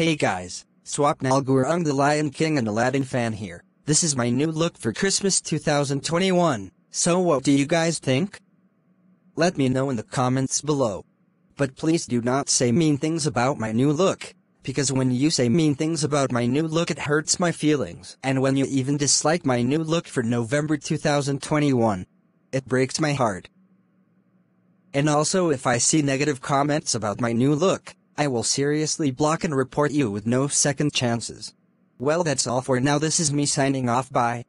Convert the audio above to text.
Hey guys, Swapnil Gurung the Lion King and Aladdin fan here. This is my new look for Christmas 2021. So what do you guys think? Let me know in the comments below. But please do not say mean things about my new look. Because when you say mean things about my new look it hurts my feelings. And when you even dislike my new look for November 2021. It breaks my heart. And also if I see negative comments about my new look, I will seriously block and report you with no second chances. Well that's all for now this is me signing off bye.